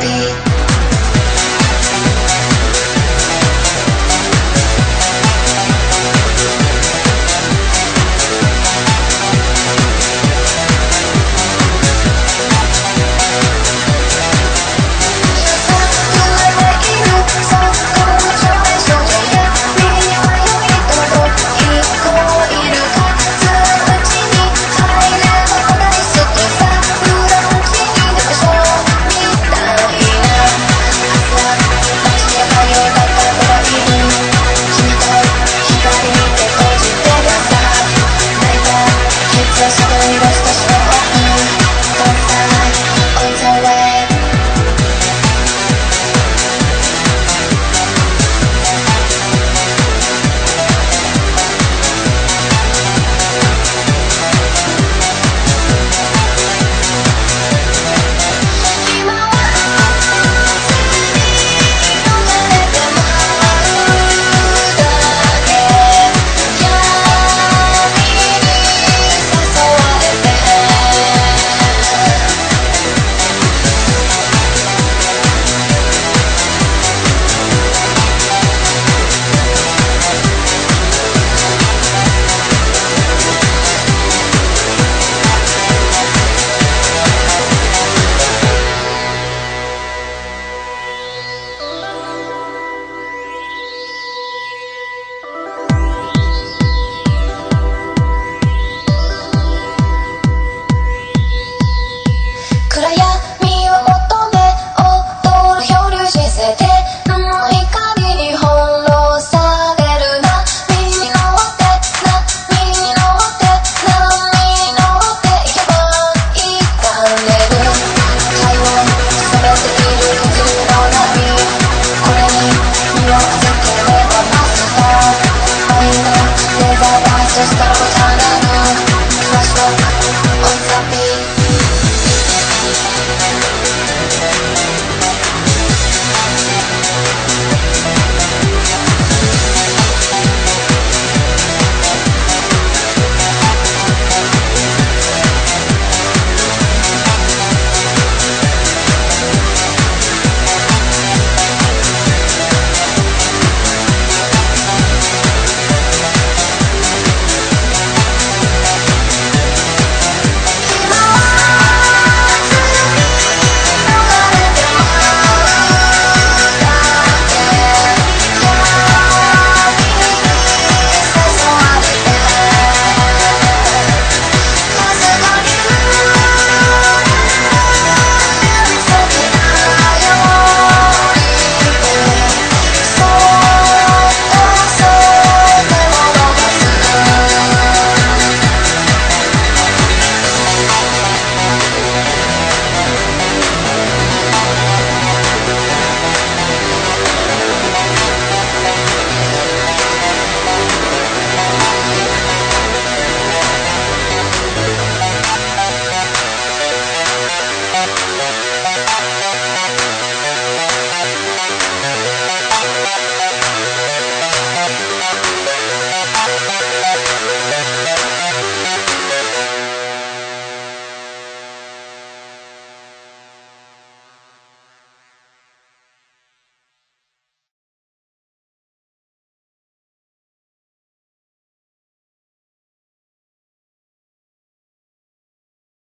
be.